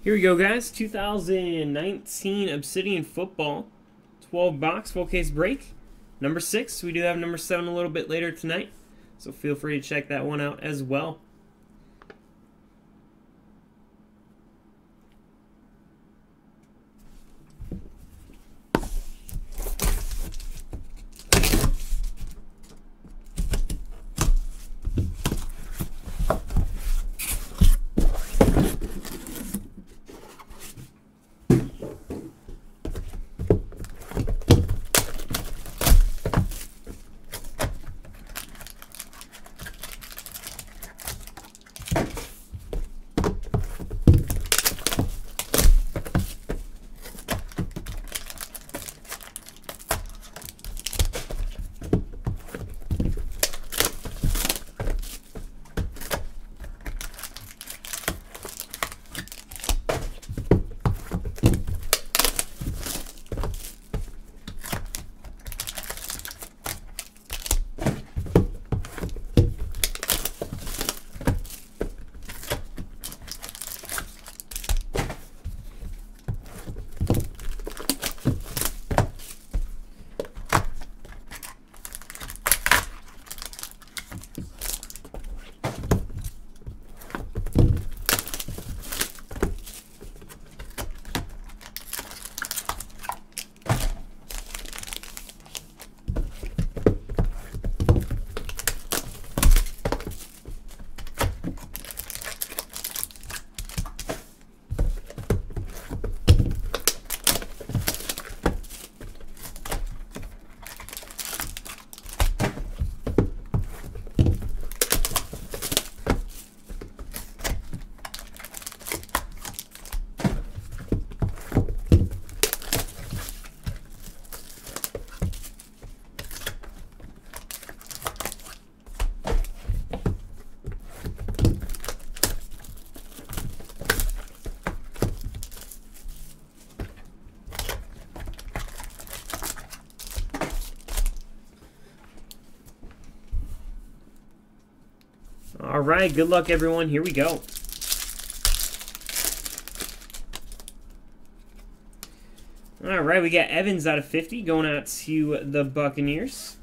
Here we go, guys. 2019 Obsidian Football. 12 box, full case break. Number 6. We do have number 7 a little bit later tonight. So feel free to check that one out as well. Right, good luck, everyone. Here we go. All right, we got Evans out of 50 going out to the Buccaneers.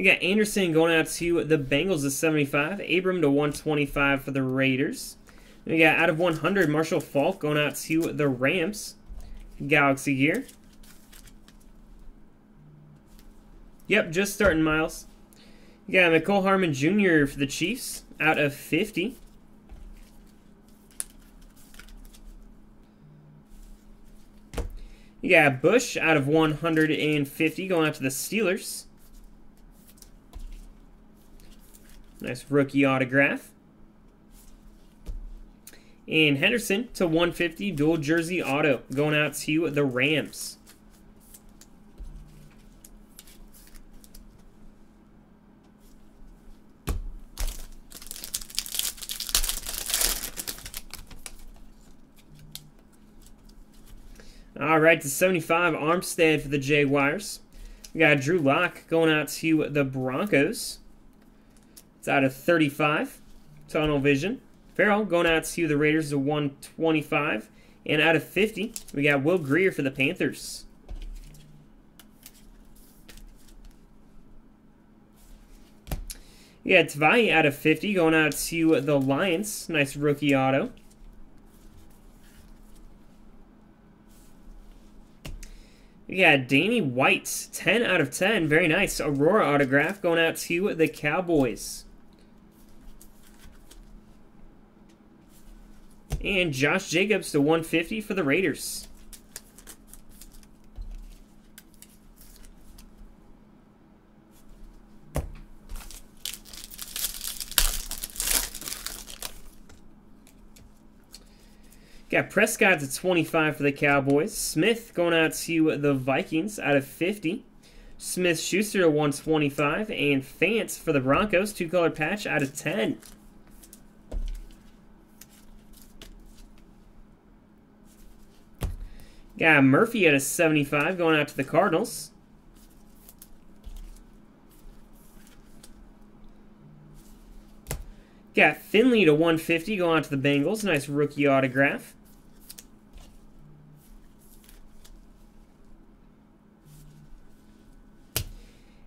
We got Anderson going out to the Bengals at 75. Abram to 125 for the Raiders. We got out of 100, Marshall Faulk going out to the Rams. Galaxy gear. Yep, just starting, Miles. You got Mecole Hardman Jr. for the Chiefs out of 50. You got Bush out of 150 going out to the Steelers. Nice rookie autograph. And Henderson to 150, dual jersey auto, going out to the Rams. All right, to 75, Armstead for the Jaguars. We got Drew Lock going out to the Broncos. It's out of 35. Tunnel Vision. Ferrell going out to the Raiders to 125. And out of 50, we got Will Grier for the Panthers. Yeah, Tavai out of 50 going out to the Lions. Nice rookie auto. Yeah, Danny White, 10 out of 10. Very nice. Aurora autograph going out to the Cowboys. And Josh Jacobs to 150 for the Raiders. Got Prescott to 25 for the Cowboys. Smith going out to the Vikings out of 50. Smith Schuster to 125. And Fant for the Broncos, two color patch out of 10. Got Murphy at a 75 going out to the Cardinals. Got Finley to 150 going out to the Bengals. Nice rookie autograph.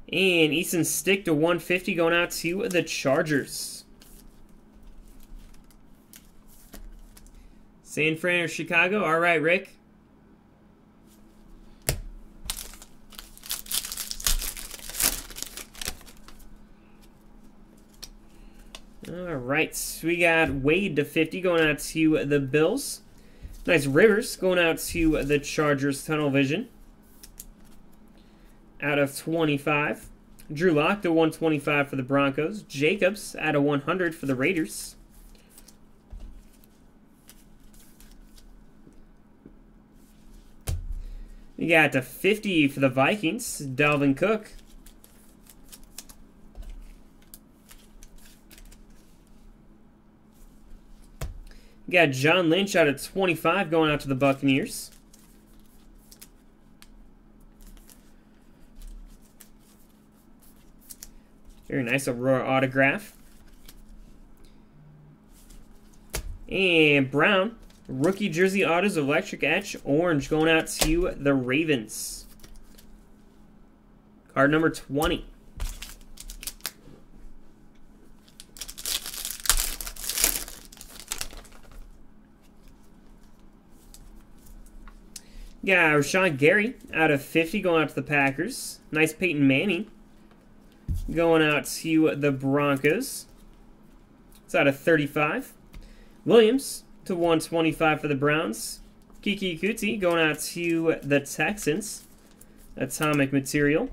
And Easton Stick to 150 going out to the Chargers. San Fran or Chicago? All right, Rick. All right, so we got Wade to 50 going out to the Bills. Nice Rivers going out to the Chargers Tunnel Vision out of 25. Drew Lock to 125 for the Broncos. Jacobs out of 100 for the Raiders. We got to 50 for the Vikings. Dalvin Cook. Got John Lynch out of 25 going out to the Buccaneers. Very nice Aurora autograph. And Brown, rookie jersey autos, electric etch, orange, going out to the Ravens. Card number 20. Yeah, Rashan Gary out of 50 going out to the Packers. Nice Peyton Manning going out to the Broncos. It's out of 35. Williams to 125 for the Browns. Keke Coutee going out to the Texans. Atomic material.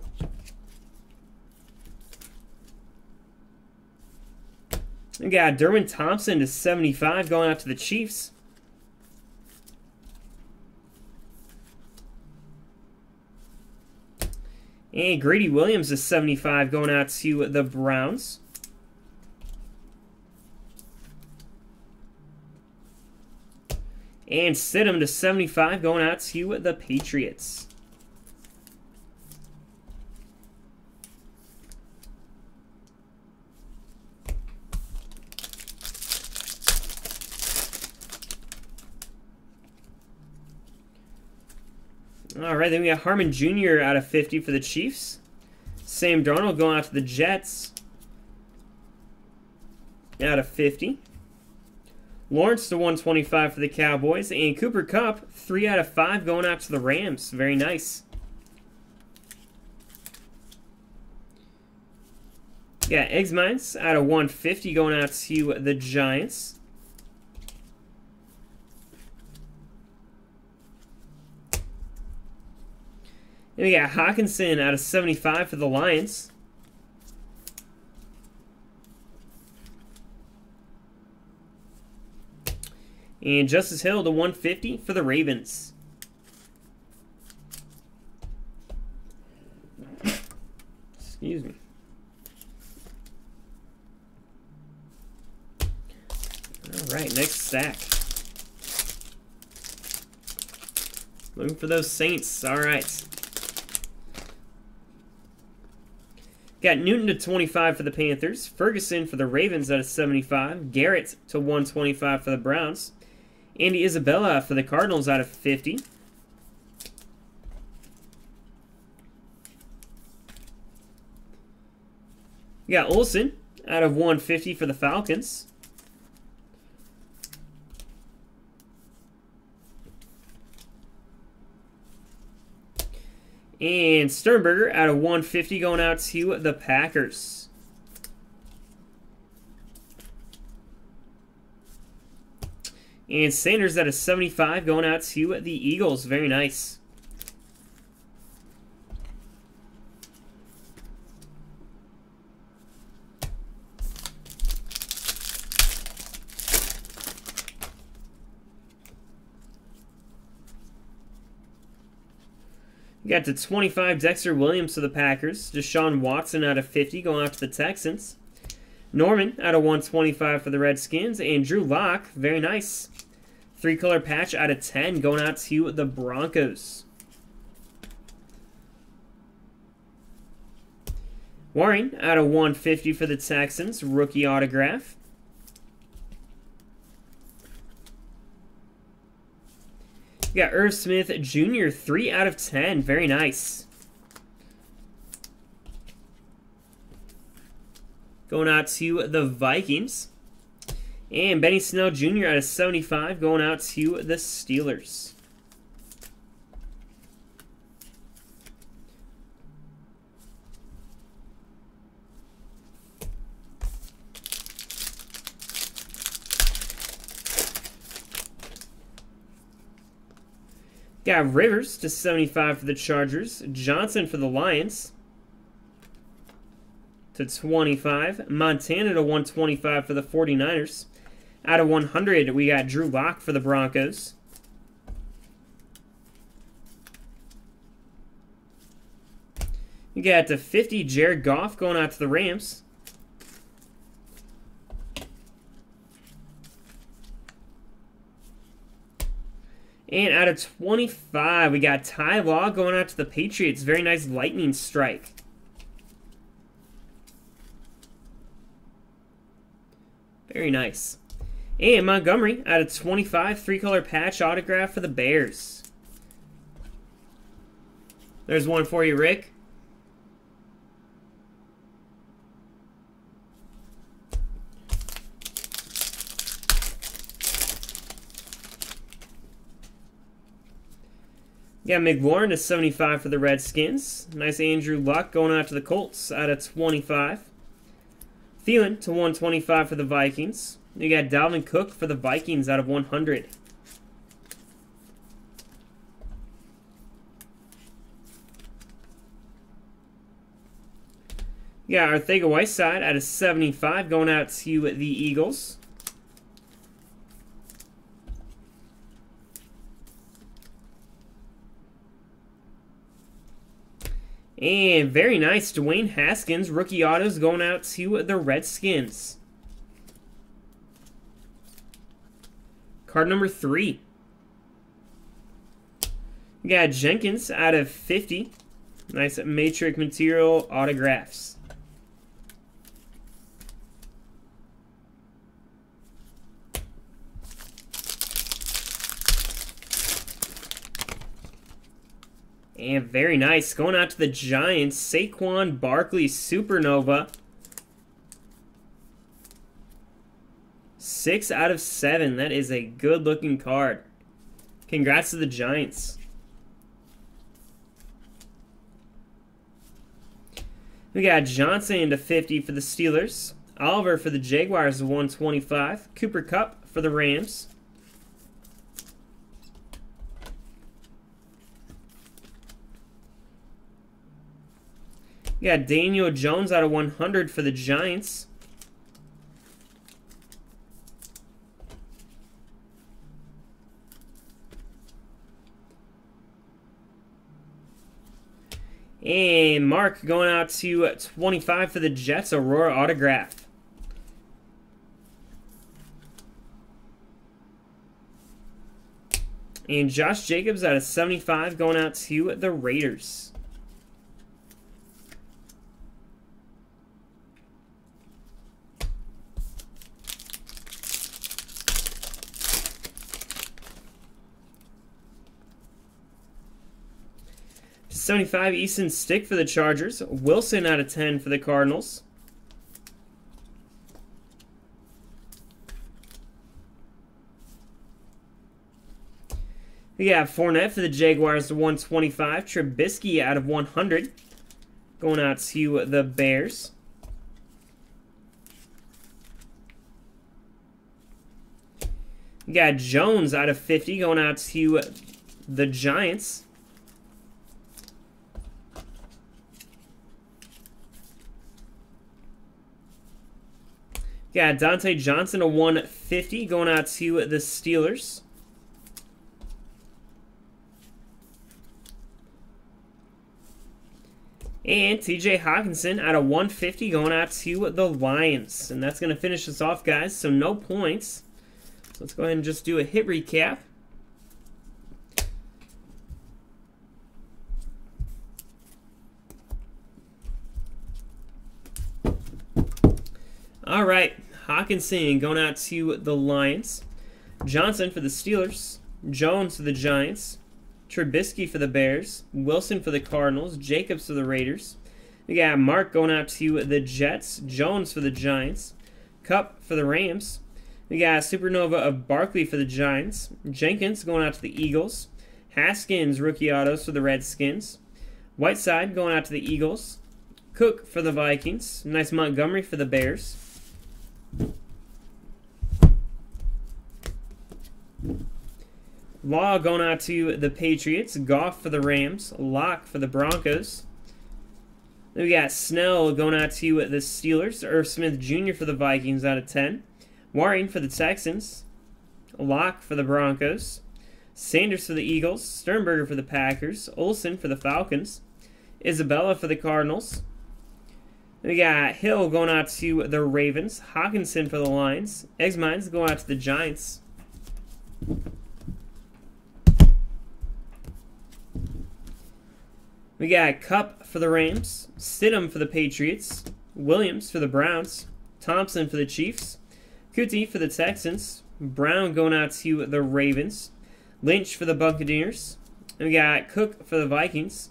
We got Darwin Thompson to 75 going out to the Chiefs. And Greedy Williams is 75 going out to the Browns. And Stidham to 75 going out to the Patriots. All right, then we got Hardman Jr. out of 50 for the Chiefs. Sam Darnold going out to the Jets. Out of 50. Lawrence to 125 for the Cowboys. And Cooper Kupp, 3 out of 5 going out to the Rams. Very nice. Yeah, Ximines out of 150 going out to the Giants. Then we got Hockenson out of 75 for the Lions. And Justice Hill to 150 for the Ravens. Excuse me. All right, next stack. Looking for those Saints. All right. Got Newton to 25 for the Panthers. Ferguson for the Ravens at a 75. Garrett to 125 for the Browns. Andy Isabella for the Cardinals out of 50. You got Olson out of 150 for the Falcons. And Sternberger out of 150 going out to the Packers. And Sanders at a 75 going out to the Eagles. Very nice. Got to 25, Dexter Williams to the Packers. Deshaun Watson out of 50 going out to the Texans. Norman out of 125 for the Redskins. And Drew Lock, very nice. Three color patch out of 10 going out to the Broncos. Warring out of 150 for the Texans. Rookie autograph. We got Irv Smith Jr. 3 out of 10. Very nice. Going out to the Vikings. And Benny Snell Jr. out of 75 going out to the Steelers. Got Rivers to 75 for the Chargers. Johnson for the Lions to 25. Montana to 125 for the 49ers. Out of 100, we got Drew Lock for the Broncos. You got to 50, Jared Goff going out to the Rams. And out of 25, we got Ty Law going out to the Patriots. Very nice lightning strike. Very nice. And Montgomery out of 25, three-color patch autograph for the Bears. There's one for you, Rick. Yeah, McLaurin to 75 for the Redskins. Nice Andrew Luck going out to the Colts out of 25. Thielen to 125 for the Vikings. You got Dalvin Cook for the Vikings out of 100. Yeah, Arcega-Whiteside out of 75 going out to the Eagles. And very nice, Dwayne Haskins, rookie autos going out to the Redskins. Card number three. We got Jenkins out of 50. Nice matrix material autographs. And very nice. Going out to the Giants, Saquon Barkley Supernova. Six out of seven. That is a good looking card. Congrats to the Giants. We got Johnson to 50 for the Steelers. Oliver for the Jaguars 125. Cooper Kupp for the Rams. We got Daniel Jones out of 100 for the Giants. And Mark going out to 25 for the Jets, Aurora autograph. And Josh Jacobs out of 75 going out to the Raiders. 75 Easton Stick for the Chargers. Wilson out of 10 for the Cardinals. We got Fournette for the Jaguars to 125. Trubisky out of 100. Going out to the Bears. We got Jones out of 50 going out to the Giants. Got Diontae Johnson, a 150 going out to the Steelers. And TJ Hockenson out of 150 going out to the Lions. And that's going to finish us off, guys. So no points. So let's go ahead and just do a hit recap. All right, Hockenson going out to the Lions. Johnson for the Steelers. Jones for the Giants. Trubisky for the Bears. Wilson for the Cardinals. Jacobs for the Raiders. We got Mark going out to the Jets. Jones for the Giants. Kupp for the Rams. We got Supernova of Barkley for the Giants. Jenkins going out to the Eagles. Haskins rookie autos for the Redskins. Whiteside going out to the Eagles. Cook for the Vikings. Nice Montgomery for the Bears. Law going out to the Patriots. Goff for the Rams. Lock for the Broncos. Then we got Snell going out to the Steelers. Irv Smith Jr. for the Vikings out of 10. Warring for the Texans. Lock for the Broncos. Sanders for the Eagles. Sternberger for the Packers. Olsen for the Falcons. Isabella for the Cardinals. We got Hill going out to the Ravens. Hockenson for the Lions. Ximines going out to the Giants. We got Kupp for the Rams. Stidham for the Patriots. Williams for the Browns. Thompson for the Chiefs. Coutee for the Texans. Brown going out to the Ravens. Lynch for the Buccaneers. And we got Cook for the Vikings.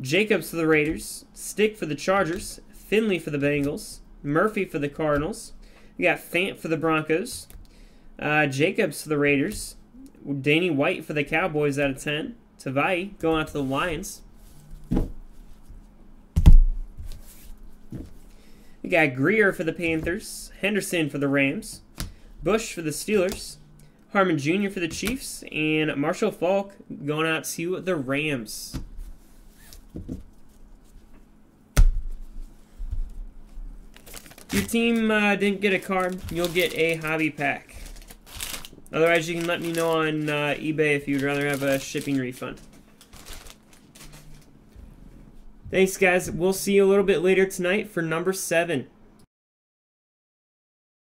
Jacobs for the Raiders. Stick for the Chargers. Finley for the Bengals. Murphy for the Cardinals. We got Fant for the Broncos. Uh, Jacobs for the Raiders. Danny White for the Cowboys out of 10. Tavai going out to the Lions. We got Grier for the Panthers, Henderson for the Rams, Bush for the Steelers, Hardman Jr. for the Chiefs, and Marshall Faulk going out to the Rams. Your team uh, didn't get a card, you'll get a hobby pack. Otherwise, you can let me know on uh, eBay if you'd rather have a shipping refund. Thanks, guys. We'll see you a little bit later tonight for number seven.